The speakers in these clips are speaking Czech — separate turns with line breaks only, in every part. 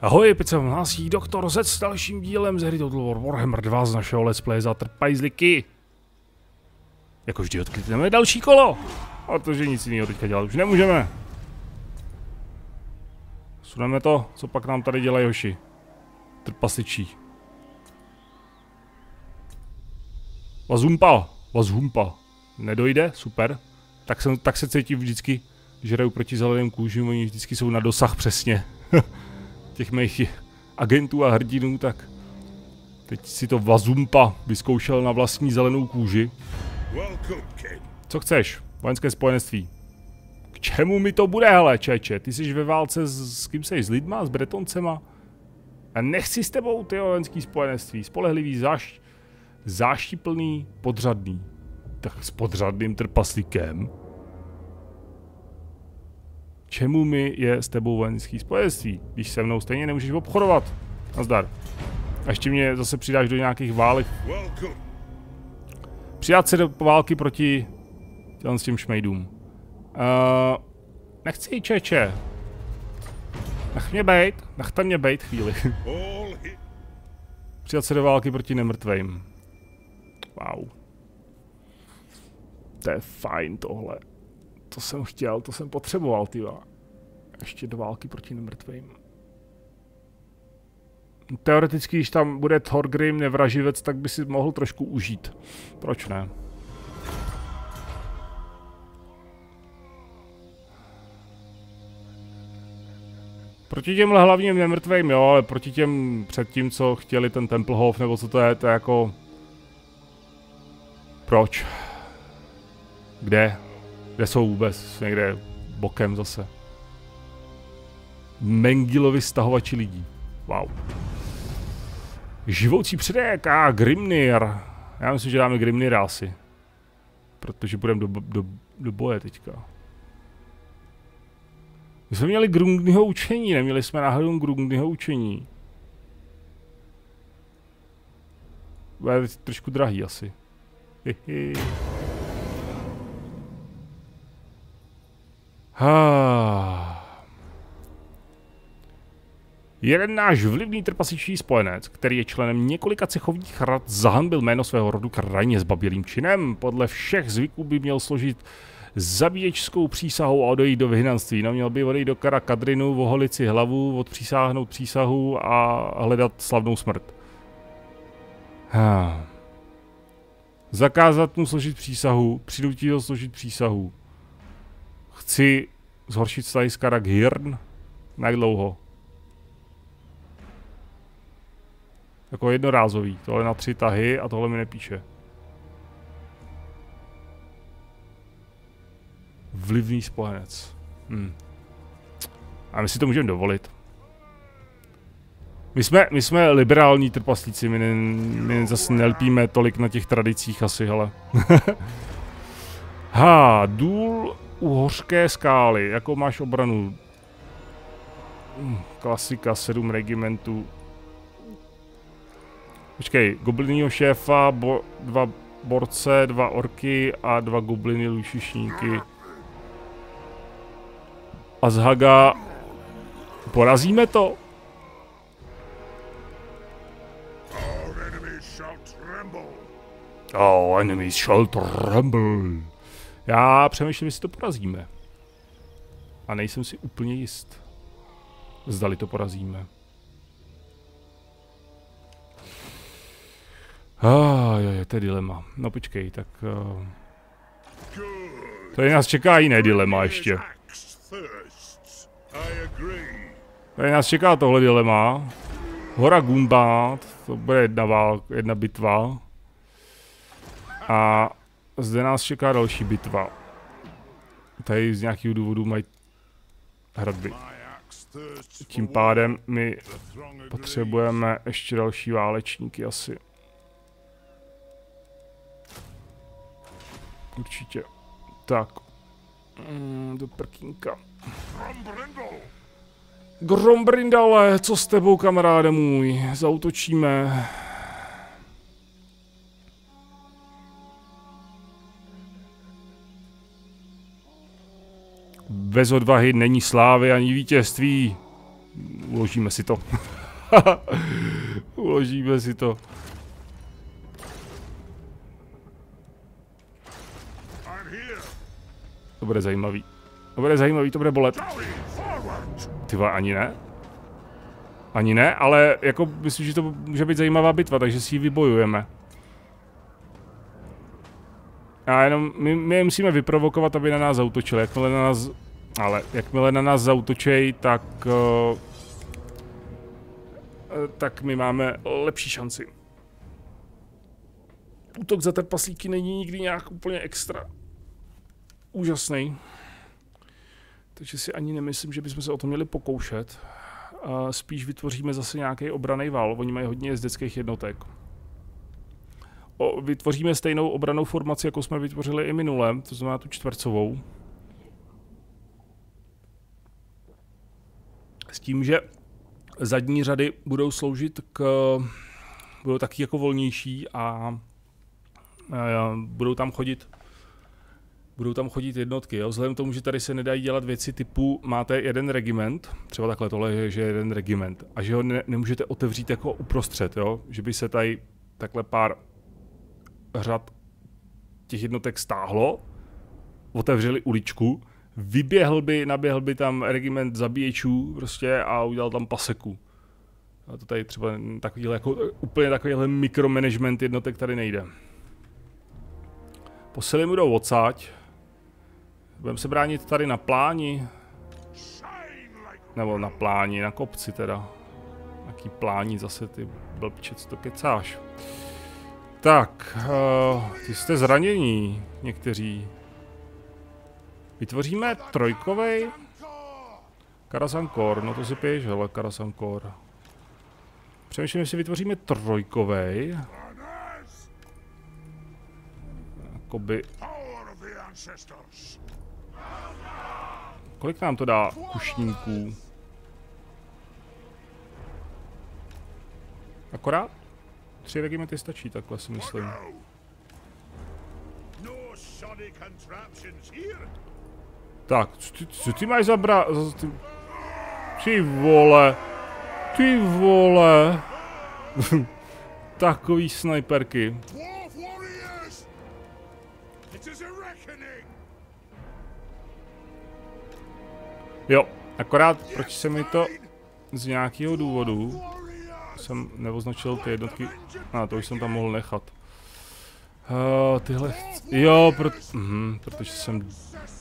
Ahoj, teď se vám hlásí doktor Z s dalším dílem z hry Total War Warhammer 2 z našeho Let's Play za trpajzliky. Jako vždy odklikneme další kolo, protože nic jiného teďka dělat už nemůžeme. Suneme to, co pak nám tady dělají hoši. Trpasličí. Vazumpa, vazumpa. Nedojde, super. Tak, jsem, tak se cítím vždycky, že hraju proti zeleným kůžím, oni vždycky jsou na dosah přesně. těch mých agentů a hrdinů, tak teď si to Vazumpa vyzkoušel na vlastní zelenou kůži. Co chceš? Vojenské spojenství. K čemu mi to bude, hele, čeče? Ty jsi ve válce s, s kým jsi? S lidma? S Bretoncema? A nechci s tebou ty vojenský spojenství. Spolehlivý, záš, záštiplný, podřadný. Tak s podřadným trpaslíkem. Čemu mi je s tebou vojenský spojenství, když se mnou stejně nemůžeš obchodovat? Nazdar. A ještě mě zase přidáš do nějakých válek. Přidat se do války proti těm s tím šmejdům. Uh, nechci, čeče. Nech mě bejt, nechte mě bejt chvíli. Přidat se do války proti nemrtvým. Wow. To je fajn tohle. To jsem chtěl, to jsem potřeboval, ty Ještě do války proti nemrtvým. Teoreticky, když tam bude Thorgrim, nevraživec, tak by si mohl trošku užít. Proč ne? Proti těm hlavním nemrtvým, jo, ale proti těm předtím, co chtěli ten Templehof, nebo co to je, to je jako... Proč? Kde? Kde jsou vůbec? Někde bokem zase. Mengilovi stahovači lidí. Wow. Živoucí předek a Grimnir. Já myslím, že dáme Grimnir asi. Protože budeme do, do, do boje teďka. My jsme měli Grundyho učení, neměli jsme náhodou Grundyho učení. Bude trošku drahý asi. Hihi. Jeden náš vlivný trpasičí spojenec, který je členem několika cechovních rad, zahanbil jméno svého rodu krajně zbabělým činem. Podle všech zvyků by měl složit zabíječskou přísahu a odejít do vyhnanství. No měl by odejít do Kara Kadrinu, voholit si hlavu, odpřísáhnout přísahu a hledat slavnou smrt. Ha. Zakázat mu složit přísahu, přinutit ho složit přísahu. Chci zhoršit vztahy s Karak Hirn? Jak dlouho? Jako jednorázový. Tohle na tři tahy a tohle mi nepíše. Vlivný spojenec. Hm. A my si to můžeme dovolit. My jsme, my jsme liberální trpaslíci, my, ne, my zase nelpíme tolik na těch tradicích asi, hele. ha, důl u hořké skály, jako máš obranu? Hm, klasika, sedm regimentů. Počkej, goblinního šéfa, bo, dva borce, dva orky a dva gobliny lušišníky. A z Haga porazíme to? Oh, enemies shall tremble. Já přemýšlím, jestli to porazíme. A nejsem si úplně jist. Zdali to porazíme. Ah, jo, je, to je dilema. No počkej, tak... Uh... Tady nás čeká jiné dilema ještě. Tady nás čeká tohle dilema. Hora Gumbat, to bude jedna, vál, jedna bitva. A zde nás čeká další bitva. Tady z nějakého důvodu mají hradby. Tím pádem my potřebujeme ještě další válečníky asi. Určitě. Tak. Mm, do prkínka. Grombrindale, co s tebou, kamaráde můj? Zautočíme. Bez odvahy není slávy ani vítězství. Uložíme si to. Uložíme si to. To bude zajímavý. To bude zajímavý, to bude bolet. Ty ani ne? Ani ne, ale jako myslím, že to může být zajímavá bitva, takže si ji vybojujeme. A jenom my, my je musíme vyprovokovat, aby na nás zautočili. Jakmile na nás, ale jakmile na nás zautočej, tak uh, tak my máme lepší šanci. Útok za trpaslíky není nikdy nějak úplně extra úžasný. Takže si ani nemyslím, že bychom se o to měli pokoušet. Spíš vytvoříme zase nějaký obraný val. Oni mají hodně jezdeckých jednotek. Vytvoříme stejnou obranou formaci, jako jsme vytvořili i minule, to znamená tu čtvercovou. S tím, že zadní řady budou sloužit k... budou taky jako volnější a, a budou tam chodit budou tam chodit jednotky. Jo? Vzhledem k tomu, že tady se nedají dělat věci typu máte jeden regiment, třeba takhle tohle že je jeden regiment, a že ho ne, nemůžete otevřít jako uprostřed, jo? že by se tady takhle pár řad těch jednotek stáhlo, otevřeli uličku, vyběhl by, naběhl by tam regiment zabíječů prostě a udělal tam paseku. A to tady třeba takovýhle, jako, úplně takovýhle mikromanagement jednotek tady nejde. Posily mu jdou odsáď. Budeme se bránit tady na pláni. Nebo na pláni, na kopci teda. Jaký plání zase ty blbče, co to kecáš. Tak, uh, ty jste zranění, někteří. Vytvoříme trojkovej? Karasankor, no to si piješ, hele, Karasankor. Přemýšlím, jestli vytvoříme trojkovej. Jakoby... Kolik nám to dá kušníků? Akorát? Tři regimenty stačí, takhle si myslím. Tak, co ty, co ty máš za bra... Ty, ty vole. Ty vole. Takový snajperky. Jo, akorát proč se mi to z nějakého důvodu jsem neoznačil ty jednotky. A ah, to už jsem tam mohl nechat. Uh, tyhle... Jo, pro... mhm, protože jsem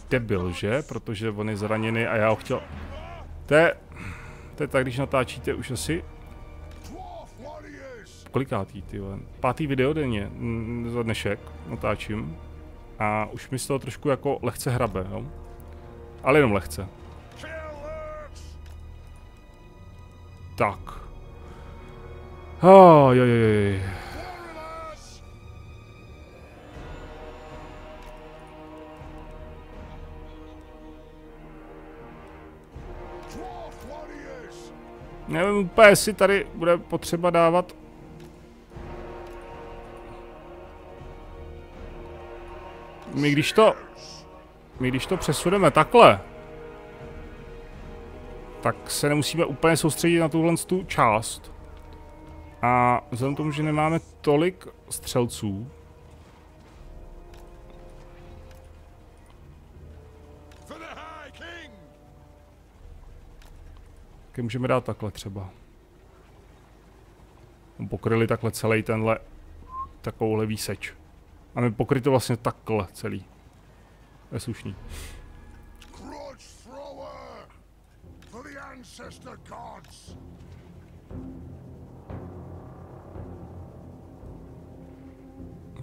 debil, že? Protože on je zraněný a já ho chtěl... To je... To je tak, když natáčíte už asi... Kolikátý, ty Pátý video denně za dnešek natáčím. A už mi z toho trošku jako lehce hrabe, jo? Ale jenom lehce. Tak. Jo, jo, jo. Nevím úplně, jestli tady bude potřeba dávat My když to... My když to přesuneme takhle, tak se nemusíme úplně soustředit na tuhle tu část. A vzhledem tomu, že nemáme tolik střelců, tak můžeme dát takhle třeba. Pokryli takhle celý tenhle takovouhle výseč. A my pokryto vlastně takhle celý. Je slušný.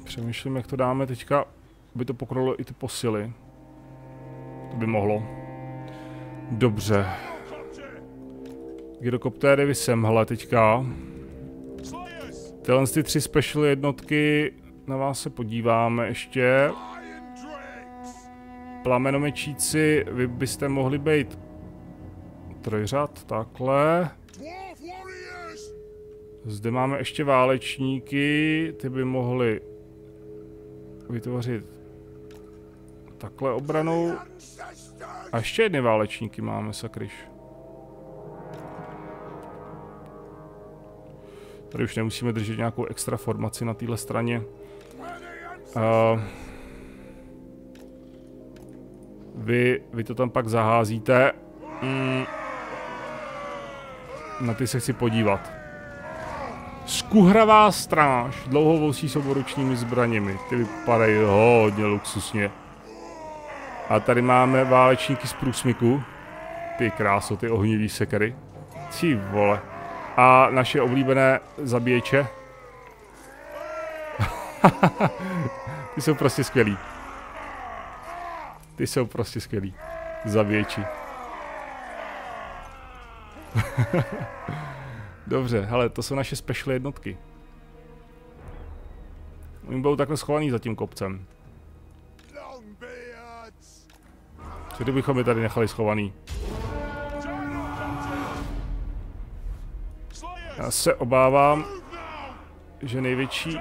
Přemýšlím, jak to dáme teďka, aby to pokrylo i ty posily. To by mohlo. Dobře. Gyrokoptéry vysem, hele, teďka. Tyhle ty tři special jednotky, na vás se podíváme ještě. Plamenomečíci, vy byste mohli být trojřad, takhle. Zde máme ještě válečníky, ty by mohli vytvořit takhle obranou. A ještě jedny válečníky máme, sakryš. Tady už nemusíme držet nějakou extra formaci na téhle straně. Uh, vy, vy to tam pak zaházíte. Mm. Na ty se chci podívat. Skuhravá stráž, dlouhovousí s oboručními zbraněmi. Ty vypadají hodně luxusně. A tady máme válečníky z průsmyku. Ty kráso, ty ohnivý sekery. Ty vole. A naše oblíbené zabíječe. ty jsou prostě skvělí. Ty jsou prostě skvělí. Zabíječi. Dobře, hele, to jsou naše special jednotky. Oni budou takhle schovaný za tím kopcem. Co kdybychom je tady nechali schovaný? Já se obávám, že největší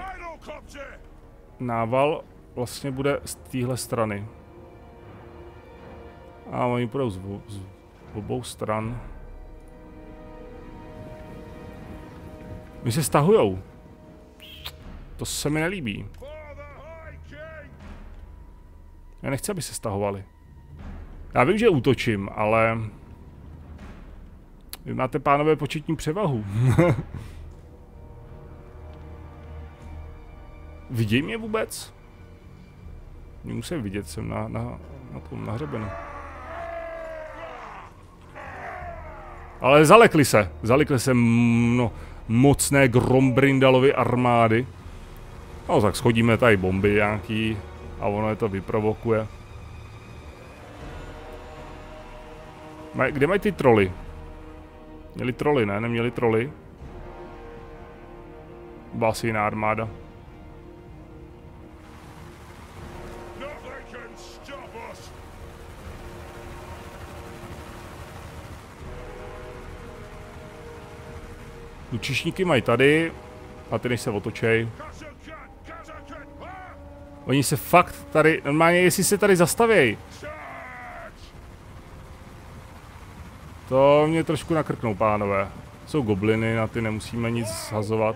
nával vlastně bude z téhle strany. A oni půjdou z, z obou stran. My se stahujou. To se mi nelíbí. Já nechci, aby se stahovali. Já vím, že útočím, ale... Vy máte, pánové, početní převahu. Vidějí mě vůbec? Mě musím vidět, jsem na, na, na tom nahřebenu. Ale zalekli se. Zalekli se no, mocné Grombrindalovy armády. No tak schodíme tady bomby nějaký a ono je to vyprovokuje. Maj, kde mají ty troly? Měli troly, ne? Neměli troly? Byla asi jiná armáda. Lučišníky mají tady. A ty než se otočej. Oni se fakt tady, normálně jestli se tady zastavějí. To mě trošku nakrknou, pánové. Jsou gobliny, na ty nemusíme nic zhazovat.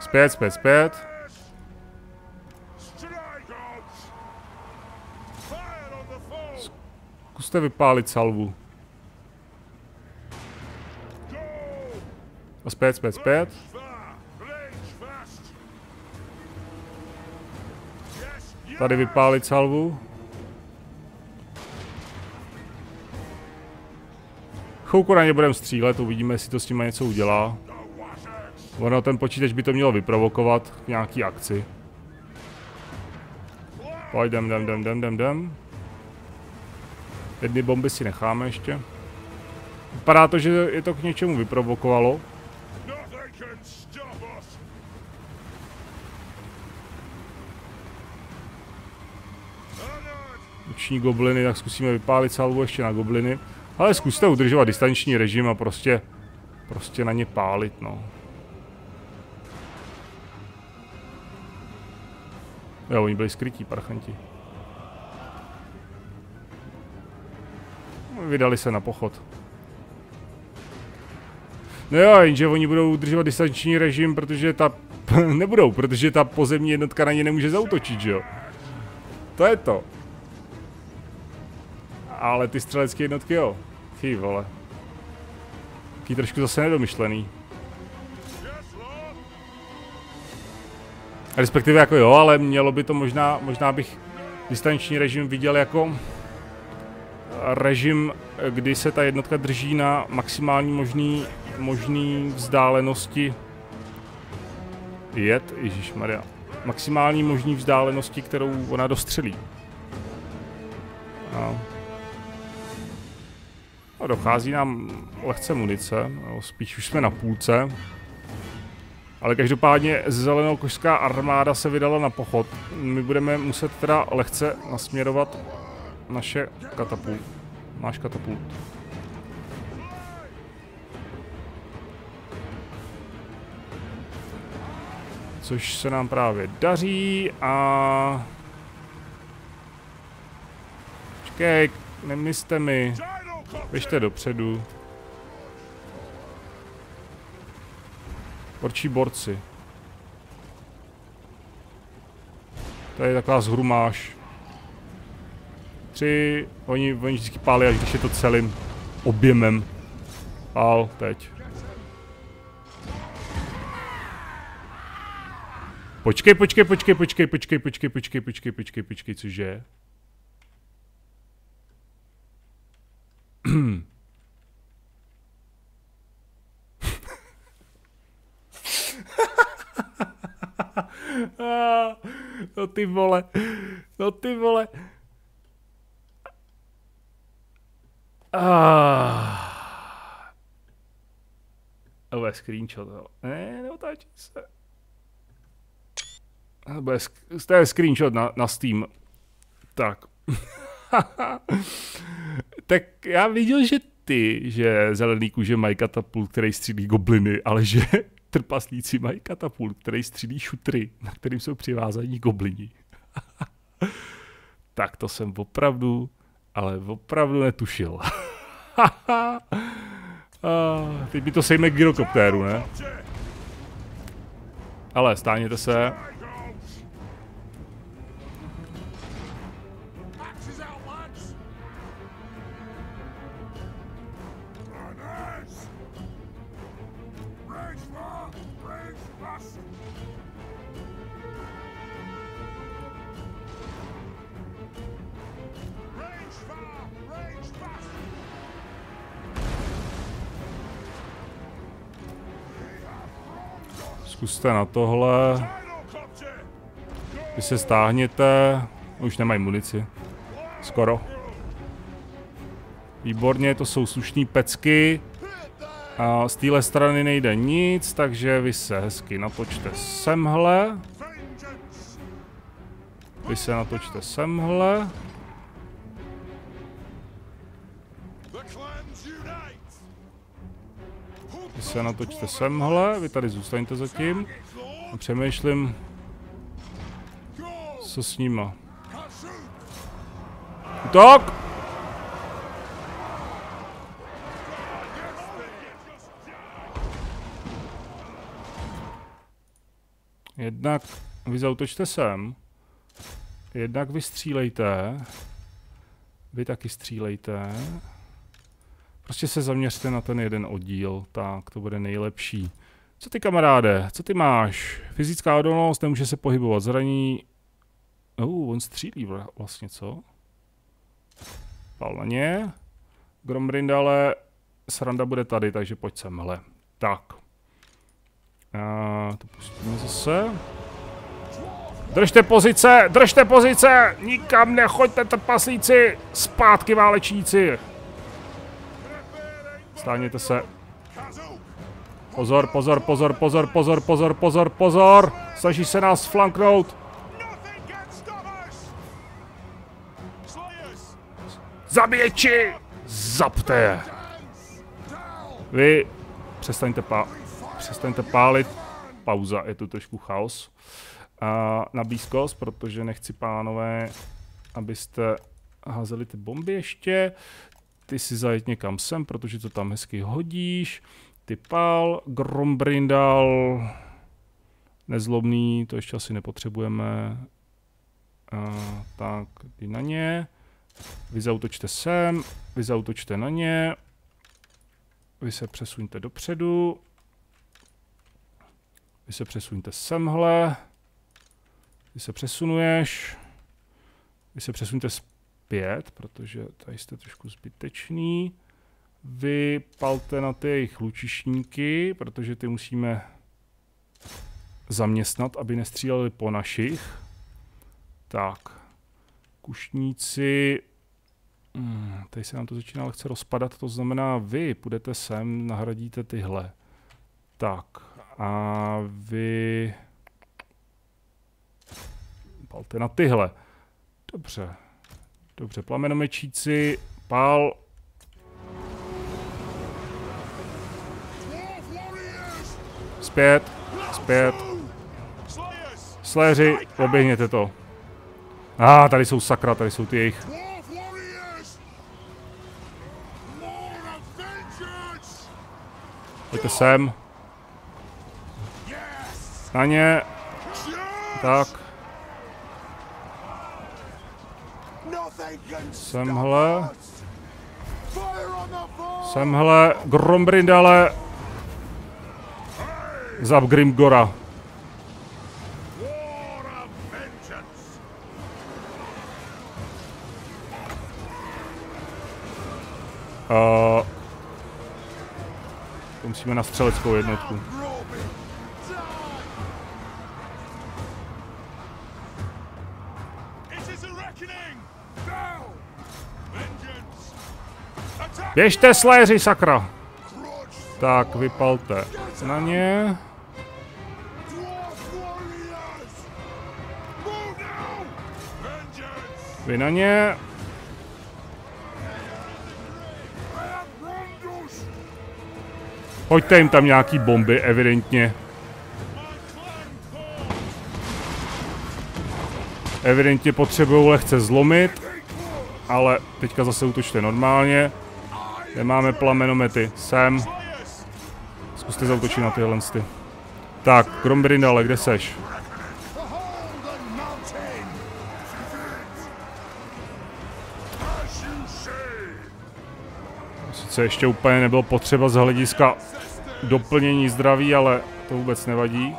Zpět, zpět, zpět. Zkuste vypálit salvu. A zpět, zpět, zpět. Tady vypálit salvu. Chvilku na ně budeme střílet, uvidíme, jestli to s tím něco udělá. Ono, ten počítač by to mělo vyprovokovat k nějaký akci. Pojď, jdem, jdem, jdem, jdem, jdem. Jedny bomby si necháme ještě. Vypadá to, že je to k něčemu vyprovokovalo. Uční gobliny, tak zkusíme vypálit salvu ještě na gobliny. Ale zkuste udržovat distanční režim a prostě, prostě na ně pálit, no. Jo, oni byli skrytí, parchanti. Vydali se na pochod. No jo, jenže oni budou udržovat distanční režim, protože ta... nebudou, protože ta pozemní jednotka na ně nemůže zautočit, že jo? To je to. Ale ty střelecké jednotky jo. Ty vole. Taký trošku zase nedomyšlený. Respektive jako jo, ale mělo by to možná, možná bych distanční režim viděl jako režim, kdy se ta jednotka drží na maximální možný, možný vzdálenosti jet, Maria. maximální možný vzdálenosti, kterou ona dostřelí. No. no dochází nám lehce munice, no, spíš už jsme na půlce. Ale každopádně zelenokošská armáda se vydala na pochod. My budeme muset teda lehce nasměrovat naše katapult. Máš katapult. Což se nám právě daří a... Počkej, nemyste mi. Běžte dopředu. Orčí borci. To je taková zhrumáž. Tři, oni, oni vždycky pálí, až když je to celým objemem. Pál, teď. Počkej, počkej, počkej, počkej, počkej, počkej, počkej, počkej, počkej, počkej, cože? no ty vole, no ty vole. Ah. Je screenshot, jo. Ne, neotáčí se. Bude, to je screenshot na, na Steam. Tak. tak já viděl, že ty, že zelený kůže mají katapult, který střílí gobliny, ale že trpaslíci mají katapult, který střílí šutry, na kterým jsou přivázaní goblini. tak to jsem opravdu, ale opravdu netušil. A teď by to sejme k gyrokoptéru, ne? Ale stáhněte se. Zkuste na tohle. Vy se stáhněte. Už nemají munici. Skoro. Výborně, to jsou slušné pecky. A z téhle strany nejde nic, takže vy se hezky natočte semhle. Vy se natočte semhle. Se natočte semhle, vy tady zůstaňte zatím. A přemýšlím, co s nima. Tak! Jednak vy zautočte sem. Jednak vy střílejte. Vy taky střílejte. Prostě se zaměřte na ten jeden oddíl, tak to bude nejlepší. Co ty kamaráde, co ty máš? Fyzická odolnost, nemůže se pohybovat, zraní... Oh, on střílí vlastně, co? Pal na ně. Grombrindale, sranda bude tady, takže pojď semhle. Tak. A to pustíme zase. Držte pozice, držte pozice, nikam nechoďte trpaslíci, zpátky válečníci. Stáhněte se. Pozor, pozor, pozor, pozor, pozor, pozor, pozor, pozor. Snaží se nás flanknout. Zaběči! Zapte je. Vy přestaňte, pá přestaňte pálit. Pauza, je tu trošku chaos. A na blízkost, protože nechci pánové, abyste házeli ty bomby ještě ty si zajet někam sem, protože to tam hezky hodíš. Ty pál, Grombrindal, nezlobný, to ještě asi nepotřebujeme. Uh, tak, jdi na ně. Vy zautočte sem, vy zautočte na ně. Vy se přesuňte dopředu. Vy se přesuňte semhle. Vy se přesunuješ. Vy se přesuňte zpět, protože tady jste trošku zbytečný. Vypalte na ty jejich lučišníky, protože ty musíme zaměstnat, aby nestříleli po našich. Tak, kušníci, hmm, tady se nám to začíná lehce rozpadat, to znamená vy půjdete sem, nahradíte tyhle. Tak, a vy palte na tyhle. Dobře, Dobře, plamenomečíci, pál. Zpět, zpět. Sléři, oběhněte to. A ah, tady jsou sakra, tady jsou ty jejich. Pojďte sem. Na ně. Tak. Semhle. Semhle. Grombrindale. Zab Grimgora. Uh, musíme na střeleckou jednotku. Běžte, sléři, sakra! Tak, vypalte na ně. Vy na ně. Hoďte jim tam nějaký bomby, evidentně. Evidentně potřebují lehce zlomit, ale teďka zase útočte normálně. Nemáme plamenomety. Sem. Zkuste zautočit na tyhle ty. Tak, Grombrindale, kde seš? Sice ještě úplně nebylo potřeba z hlediska doplnění zdraví, ale to vůbec nevadí.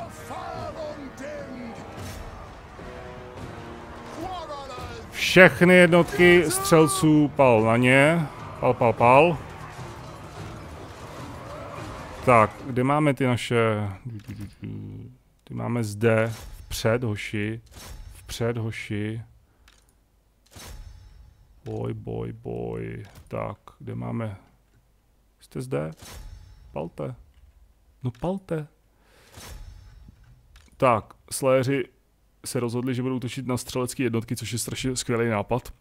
Všechny jednotky střelců pal na ně. Pal, pal, pal. Tak, kde máme ty naše... Ty máme zde, vpřed, hoši. Vpřed, hoši. Boj, boj, boj. Tak, kde máme... Jste zde? Palte. No palte. Tak, sléři se rozhodli, že budou točit na střelecké jednotky, což je strašně skvělý nápad.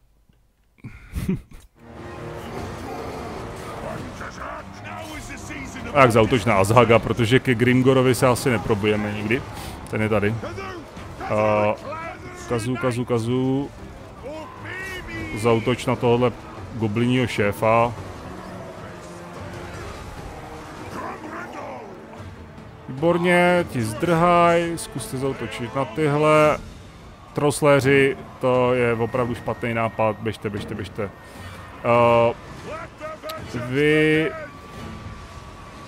Tak zautoč na Azhaga, protože ke Grimgorovi se asi neprobujeme nikdy. Ten je tady. Uh, kazu, kazu, kazu. Zautoč na tohle goblinního šéfa. Výborně, ti zdrhaj, zkuste zautočit na tyhle. Trosléři, to je opravdu špatný nápad, běžte, běžte, běžte. Uh, vy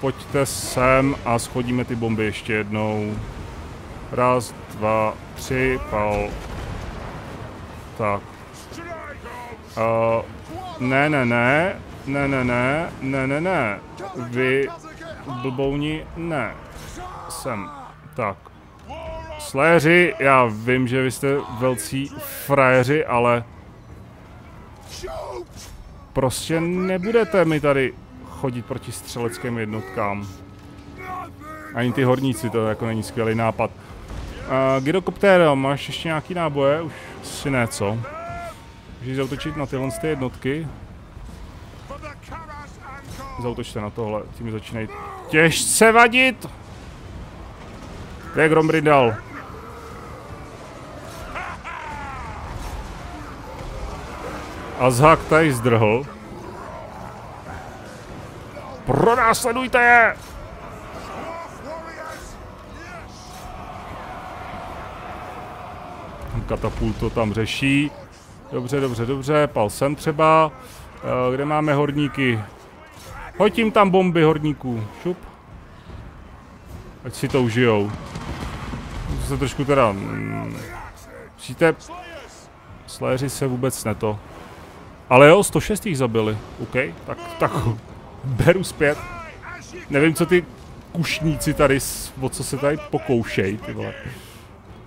pojďte sem a schodíme ty bomby ještě jednou. Raz, dva, tři, pal. Tak. Uh, ne, ne, ne, ne, ne, ne, ne, ne, ne. Vy blbouni, ne. Sem. Tak. Sléři, já vím, že vy jste velcí frajeři, ale... Prostě nebudete mi tady chodit proti střeleckým jednotkám. Ani ty horníci, to jako není skvělý nápad. Uh, Gyrokoptér, máš ještě nějaký náboje? Už si ne, co? Můžeš zautočit na tyhle ty jednotky? Zautočte na tohle, tím začínají těžce vadit! To je Grombrindal. Azhak tady zdrhl. Pronásledujte je! Katapult to tam řeší. Dobře, dobře, dobře, pal sem třeba. Eh, kde máme horníky? Hoď jim tam bomby horníků. Šup. Ať si to užijou. Musíte se trošku teda... Mm, musíte... Sléři se vůbec neto. Ale jo, 106 jich zabili. OK, tak, tak beru zpět. Nevím, co ty kušníci tady, o co se tady pokoušej, ty vole.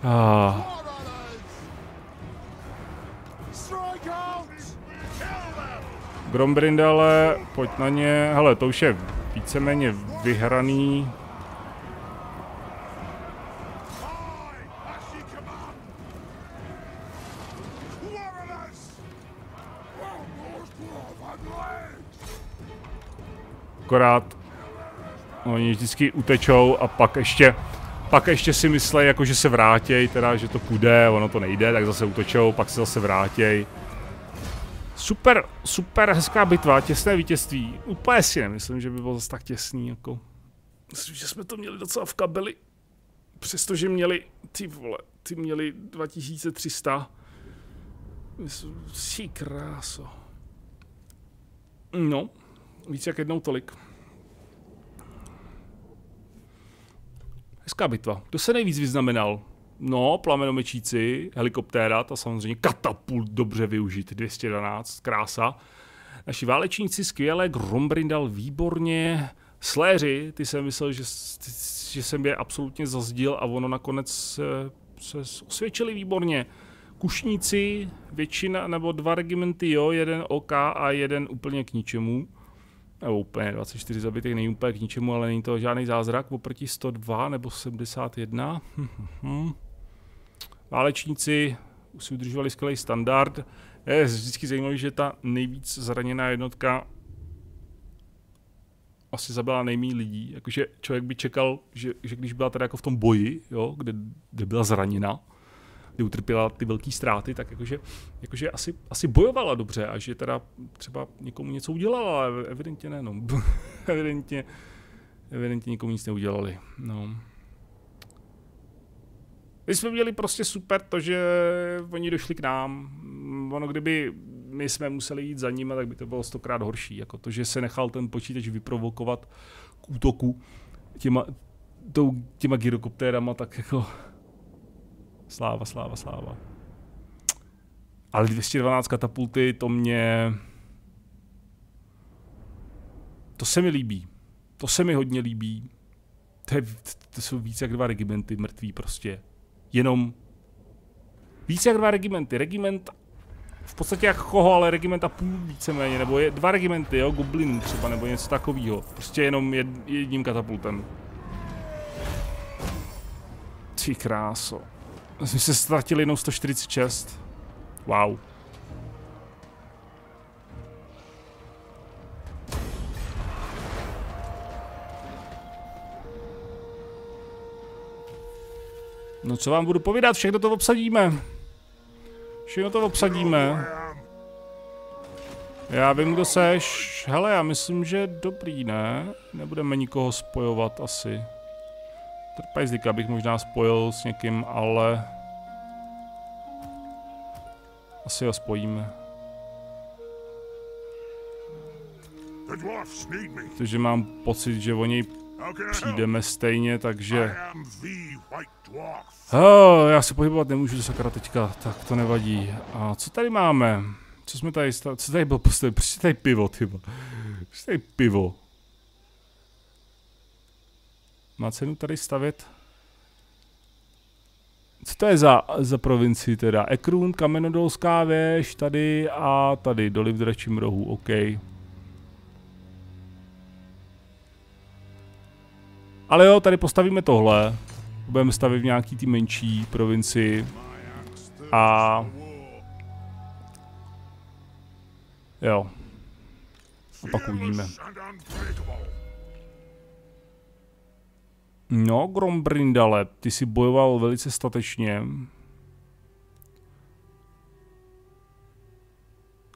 Ah. Grombrindale, pojď na ně. Hele, to už je víceméně vyhraný. Akorát oni vždycky utečou a pak ještě pak ještě si myslej, jako že se vrátěj, teda, že to půjde, ono to nejde, tak zase utočou, pak se zase vrátěj. Super, super hezká bitva, těsné vítězství. Úplně si nemyslím, že by bylo zase tak těsný, jako. Myslím, že jsme to měli docela v kabeli. Přestože měli, ty vole, ty měli 2300. Si kráso. No, víc jak jednou tolik. Hezká bitva. Kdo se nejvíc vyznamenal? No, plamenomečíci, helikoptéra, ta samozřejmě katapult dobře využít, 212, krása. Naši válečníci skvěle, Grombrindal výborně, Sléři, ty jsem myslel, že, že jsem je absolutně zazdil a ono nakonec se, se osvědčili výborně. Kušníci, většina, nebo dva regimenty jo, jeden OK a jeden úplně k ničemu. Nebo úplně 24 zabitých není úplně k ničemu, ale není to žádný zázrak oproti 102 nebo 71. Válečníci si udržovali skvělý standard. Je vždycky zajímavé, že ta nejvíc zraněná jednotka asi zabila nejméně lidí. Jakože člověk by čekal, že, že když byla teda jako v tom boji, jo, kde, kde byla zraněna, kdy utrpěla ty velké ztráty, tak jakože, jakože asi, asi bojovala dobře a že teda třeba někomu něco udělala, ale evidentně ne, no. evidentně, evidentně nikomu nic neudělali, no. My jsme měli prostě super to, že oni došli k nám. Ono, kdyby my jsme museli jít za nimi, tak by to bylo stokrát horší. Jako to, že se nechal ten počítač vyprovokovat k útoku těma, těma gyrokoptérama, tak jako sláva, sláva, sláva. Ale 212 katapulty, to mě... To se mi líbí. To se mi hodně líbí. To, je, to jsou více jak dva regimenty mrtví prostě jenom více jak dva regimenty. Regiment v podstatě jak koho, ale regiment a půl víceméně, nebo je dva regimenty, jo, goblinů třeba, nebo něco takového. Prostě jenom jed, jedním katapultem. Ty kráso. Jsme se ztratili jenom 146. Wow. No co vám budu povídat, všechno to obsadíme. Všechno to obsadíme. Já vím, kdo seš. Hele, já myslím, že dobrý, ne? Nebudeme nikoho spojovat asi. Trpajzlíka bych možná spojil s někým, ale... Asi ho spojíme. Takže mám pocit, že oni přijdeme stejně, takže... Oh, já se pohybovat nemůžu sakra teďka, tak to nevadí. A co tady máme? Co jsme tady, co tady bylo postavit? Proč tady pivo, tyba? Proč tady pivo? Má cenu tady stavět? Co to je za, za provincii teda? Ekrun, Kamenodolská věž, tady a tady, doly v dračím rohu, OK. Ale jo, tady postavíme tohle. Budeme stavit v nějaký ty menší provincii. A... Jo. A pak uvidíme. No, Grombrindale, ty si bojoval velice statečně.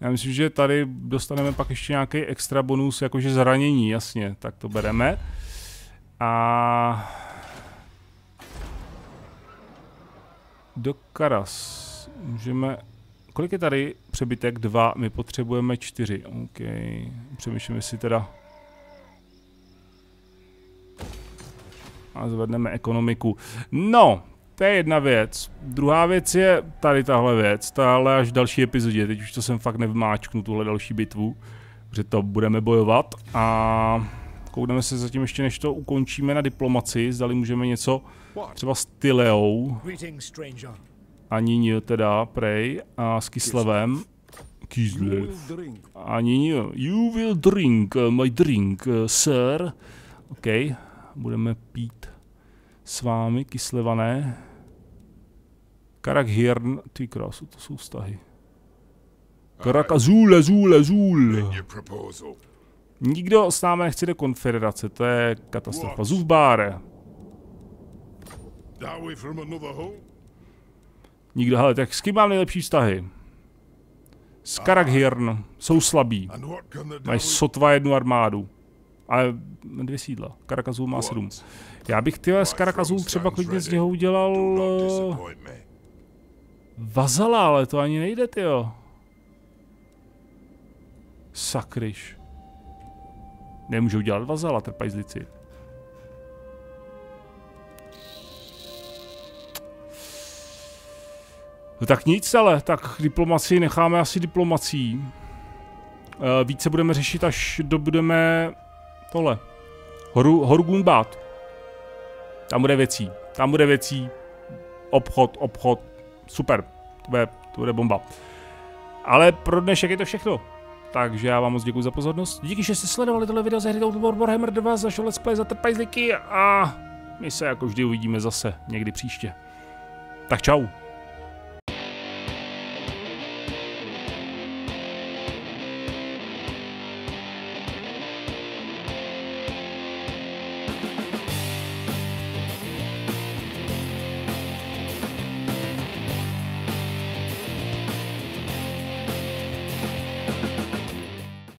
Já myslím, že tady dostaneme pak ještě nějaký extra bonus, jakože zranění, jasně, tak to bereme. A... Do Karas. Můžeme... Kolik je tady přebytek? Dva. My potřebujeme čtyři. OK. Přemýšlím, si teda... A zvedneme ekonomiku. No, to je jedna věc. Druhá věc je tady tahle věc. Tahle až v další epizodě. Teď už to jsem fakt nevmáčknu, tuhle další bitvu. Protože to budeme bojovat. A... Koukneme se zatím ještě, než to ukončíme na diplomaci, zdali můžeme něco třeba s Tyleou. A Níň teda, prej, a s Kislevem. Kislev. A Níň, you will drink my drink, sir. OK, budeme pít s vámi, Kislevané. Karakhirn, ty krásu, to jsou vztahy. Karak Azul, Azul, Azul. Nikdo s námi nechce do konfederace, to je katastrofa. Zufbáre. Nikdo, hele, tak s kým mám nejlepší vztahy? S Karakhirn jsou slabí. Mají sotva jednu armádu. Ale dvě sídla. Karakazů má sedm. Já bych tyhle z Karakazů třeba klidně z něho udělal... Uh, vazala, ale to ani nejde, tyjo. Sakryš. Nemůžu udělat vazala, trpajzlici. No tak nic ale, tak diplomacii necháme asi diplomací. E, více budeme řešit, až dobudeme tohle. Horu, horu Gunbat. Tam bude věcí, tam bude věcí. Obchod, obchod, super, to bude, to bude bomba. Ale pro dnešek je to všechno. Takže já vám moc děkuji za pozornost. Díky, že jste sledovali tohle video ze hry Warhammer 2 za Let's Play za trpajzliky a my se jako vždy uvidíme zase někdy příště. Tak čau.